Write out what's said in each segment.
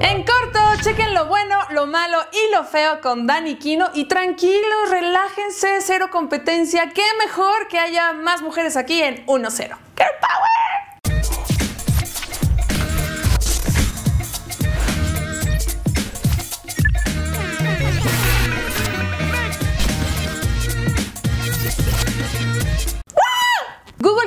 En corto, chequen lo bueno, lo malo y lo feo con Dani Kino y tranquilos, relájense, cero competencia. Qué mejor que haya más mujeres aquí en 1-0.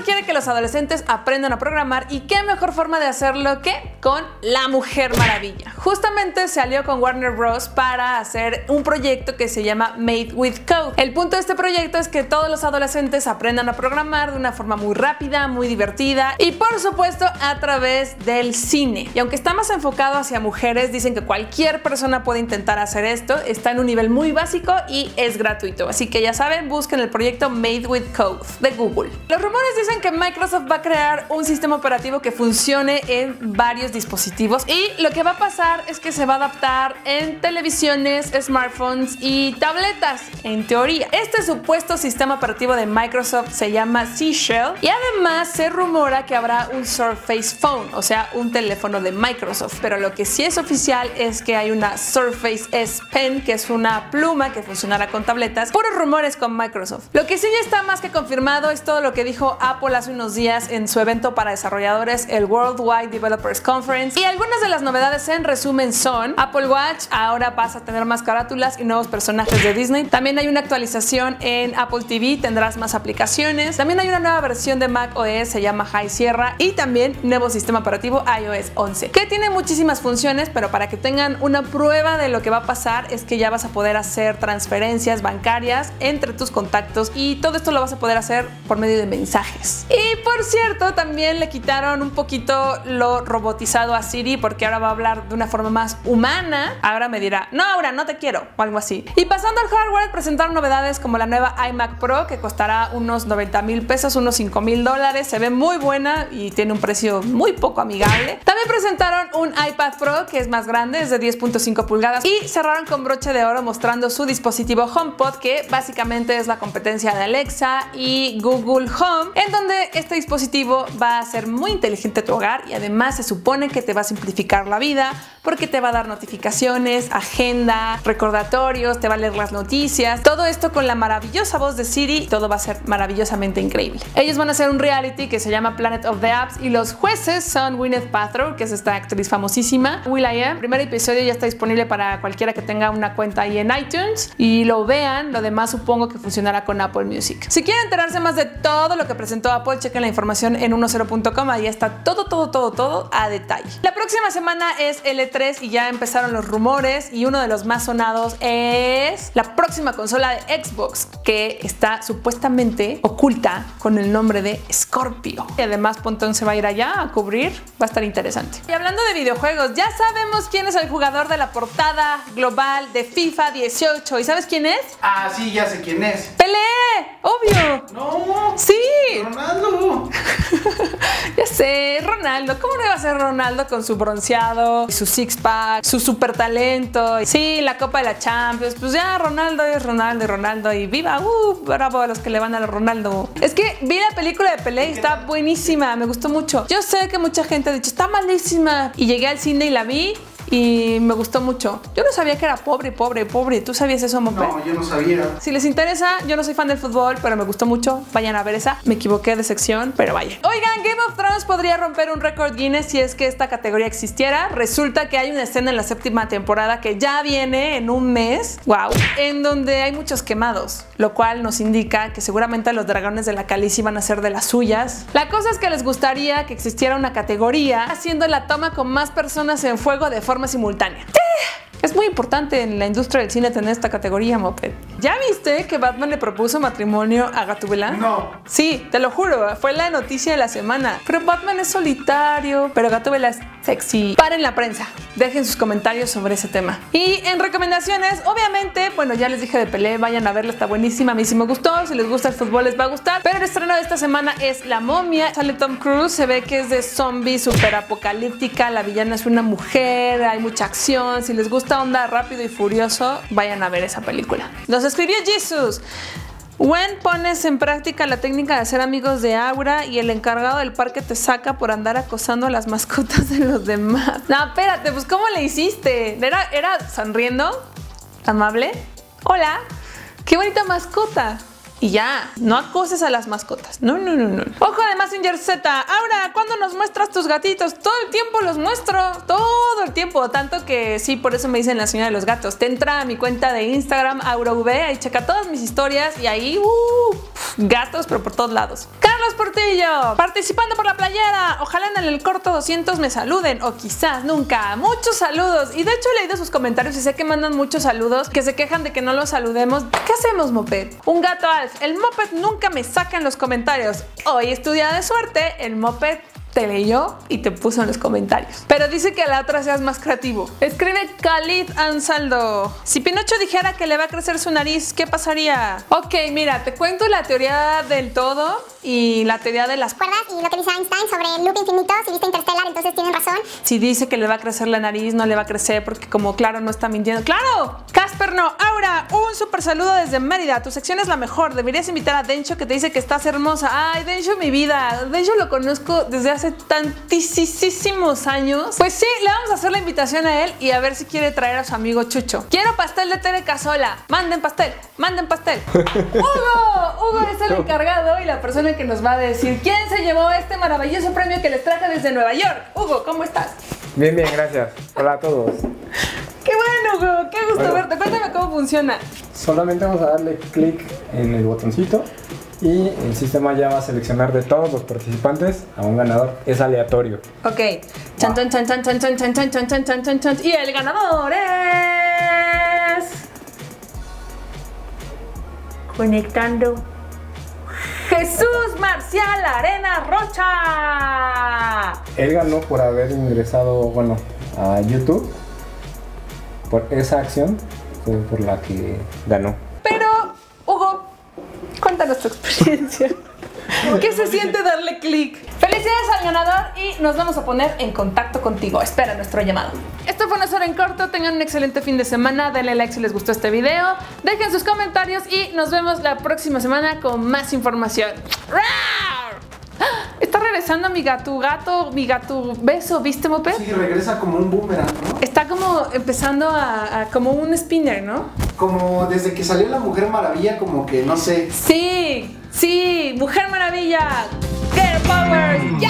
Quiere que los adolescentes aprendan a programar y qué mejor forma de hacerlo que con la Mujer Maravilla. Justamente se alió con Warner Bros. para hacer un proyecto que se llama Made with Code. El punto de este proyecto es que todos los adolescentes aprendan a programar de una forma muy rápida, muy divertida y por supuesto a través del cine. Y aunque está más enfocado hacia mujeres, dicen que cualquier persona puede intentar hacer esto. Está en un nivel muy básico y es gratuito. Así que ya saben, busquen el proyecto Made with Code de Google. Los rumores dicen que Microsoft va a crear un sistema operativo que funcione en varios dispositivos y lo que va a pasar es que se va a adaptar en televisiones, smartphones y tabletas, en teoría. Este supuesto sistema operativo de Microsoft se llama Seashell y además se rumora que habrá un Surface Phone, o sea, un teléfono de Microsoft. Pero lo que sí es oficial es que hay una Surface S Pen, que es una pluma que funcionará con tabletas. Puros rumores con Microsoft. Lo que sí ya está más que confirmado es todo lo que dijo Apple hace unos días en su evento para desarrolladores, el Worldwide Developers Conference. Y algunas de las novedades en resumen son Apple Watch ahora pasa a tener más carátulas y nuevos personajes de Disney. También hay una actualización en Apple TV, tendrás más aplicaciones. También hay una nueva versión de Mac OS, se llama High Sierra. Y también nuevo sistema operativo iOS 11, que tiene muchísimas funciones, pero para que tengan una prueba de lo que va a pasar es que ya vas a poder hacer transferencias bancarias entre tus contactos y todo esto lo vas a poder hacer por medio de mensajes. Y por cierto, también le quitaron un poquito lo robotizado a Siri porque ahora va a hablar de una forma más humana. Ahora me dirá, no, ahora no te quiero o algo así. Y pasando al hardware, presentaron novedades como la nueva iMac Pro que costará unos 90 mil pesos, unos 5 mil dólares. Se ve muy buena y tiene un precio muy poco amigable. También presentaron un iPad Pro que es más grande, es de 10.5 pulgadas y cerraron con broche de oro mostrando su dispositivo HomePod que básicamente es la competencia de Alexa y Google Home donde este dispositivo va a ser muy inteligente a tu hogar y además se supone que te va a simplificar la vida porque te va a dar notificaciones, agenda, recordatorios, te va a leer las noticias, todo esto con la maravillosa voz de Siri, todo va a ser maravillosamente increíble. Ellos van a hacer un reality que se llama Planet of the Apps y los jueces son Gwyneth Paltrow, que es esta actriz famosísima, Will.i.am. El primer episodio ya está disponible para cualquiera que tenga una cuenta ahí en iTunes y lo vean, lo demás supongo que funcionará con Apple Music. Si quieren enterarse más de todo lo que presentó Apple, chequen la información en 10.com, ahí está todo, todo, todo, todo a detalle. La próxima semana es L3 y ya empezaron los rumores y uno de los más sonados es la próxima consola de Xbox que está supuestamente oculta con el nombre de Scorpio. Y además Pontón se va a ir allá a cubrir, va a estar interesante. Y hablando de videojuegos, ya sabemos quién es el jugador de la portada global de FIFA 18 ¿y sabes quién es? Ah, sí, ya sé quién es. Pelé, obvio. No. Sí. Ronaldo. ya sé, Ronaldo. ¿Cómo no iba a ser Ronaldo con su bronceado, su six pack, su super talento? Sí, la Copa de la Champions. Pues ya, Ronaldo es Ronaldo y Ronaldo y viva. Uh, bravo a los que le van a Ronaldo. Es que vi la película de Pelé y está buenísima. Me gustó mucho. Yo sé que mucha gente ha dicho, está malísima. Y llegué al cine y la vi y me gustó mucho. Yo no sabía que era pobre, pobre, pobre. ¿Tú sabías eso, Mope? No, yo no sabía. Si les interesa, yo no soy fan del fútbol, pero me gustó mucho. Vayan a ver esa. Me equivoqué de sección, pero vaya. Oigan, Game of Thrones podría romper un récord Guinness si es que esta categoría existiera. Resulta que hay una escena en la séptima temporada que ya viene en un mes, wow, en donde hay muchos quemados, lo cual nos indica que seguramente los dragones de la Calici van a ser de las suyas. La cosa es que les gustaría que existiera una categoría haciendo la toma con más personas en fuego de forma simultánea. Es muy importante en la industria del cine tener esta categoría, Moped. ¿Ya viste que Batman le propuso matrimonio a Gatúbela? No. Sí, te lo juro, fue la noticia de la semana. Pero Batman es solitario, pero Gatúbela es sexy. Paren la prensa, dejen sus comentarios sobre ese tema. Y en recomendaciones, obviamente, bueno, ya les dije de Pelé, vayan a verla, está buenísima, a mí sí me gustó, si les gusta el fútbol les va a gustar. Pero el estreno de esta semana es La momia, sale Tom Cruise, se ve que es de zombie, super apocalíptica, la villana es una mujer, hay mucha acción, si les gusta onda rápido y furioso, vayan a ver esa película. Los escribió Jesus. When pones en práctica la técnica de ser amigos de Aura y el encargado del parque te saca por andar acosando a las mascotas de los demás. No, espérate, pues ¿cómo le hiciste? ¿Era, era sonriendo? ¿Amable? Hola, qué bonita mascota. Y ya, no acoses a las mascotas. No, no, no, no. Ojo de Messenger Z. Ahora, ¿cuándo nos muestras tus gatitos? Todo el tiempo los muestro. Todo el tiempo. Tanto que sí, por eso me dicen la señora de los gatos. Te entra a mi cuenta de Instagram, AuraV, ahí checa todas mis historias y ahí, uh, gatos, pero por todos lados. Carlos Portillo, participando por la playera. Ojalá en el corto 200 me saluden, o quizás nunca. Muchos saludos. Y de hecho he leído sus comentarios y sé que mandan muchos saludos, que se quejan de que no los saludemos. ¿Qué hacemos, Moped? Un gato Alf. El Moped nunca me saca en los comentarios. Hoy estudia de suerte, el Moped te leyó y te puso en los comentarios. Pero dice que a la otra seas más creativo. Escribe Khalid Ansaldo. Si Pinocho dijera que le va a crecer su nariz, ¿qué pasaría? Ok, mira, te cuento la teoría del todo y la teoría de las cuerdas y lo que dice Einstein sobre el loop infinito, si viste Interstellar, entonces tienen razón. Si dice que le va a crecer la nariz, no le va a crecer porque como claro no está mintiendo. ¡Claro! Casper no, Aura, un super saludo desde Mérida. Tu sección es la mejor. Deberías invitar a Dencho que te dice que estás hermosa. Ay, Dencho, mi vida. Dencho lo conozco desde hace tantísimos años. Pues sí, le vamos a hacer la invitación a él y a ver si quiere traer a su amigo Chucho. Quiero pastel de Tere Casola. Manden pastel, manden pastel. Hugo, Hugo es el encargado y la persona que nos va a decir quién se llevó este maravilloso premio que les traje desde Nueva York. Hugo, ¿cómo estás? Bien, bien, gracias. Hola a todos. Qué bueno, Hugo, qué gusto Bueno. verte. Cuéntame cómo funciona. Solamente vamos a darle clic en el botoncito y el sistema ya va a seleccionar de todos los participantes a un ganador. Es aleatorio. Ok. Chan, chan, chan, chan, chan, chan, chan, chan, chan, chan, chan, chan, chan. Y el ganador es. Conectando. Jesús Marcial Arena Rocha. Él ganó por haber ingresado, bueno, a YouTube. Por esa acción fue por la que ganó. Cuéntanos tu experiencia. ¿Qué se siente darle clic? Felicidades al ganador y nos vamos a poner en contacto contigo. Espera nuestro llamado. Esto fue Nuestro en corto. Tengan un excelente fin de semana. Denle like si les gustó este video. Dejen sus comentarios y nos vemos la próxima semana con más información. ¡Rar! ¡Ah! Está regresando mi gato, gato, mi gato beso, ¿viste, Moped? Sí, regresa como un boomerang, ¿no? Empezando a, a- como un spinner, ¿no? Como desde que salió la Mujer Maravilla, como que no sé. Sí, sí, Mujer Maravilla, Girl Power, ¡ya!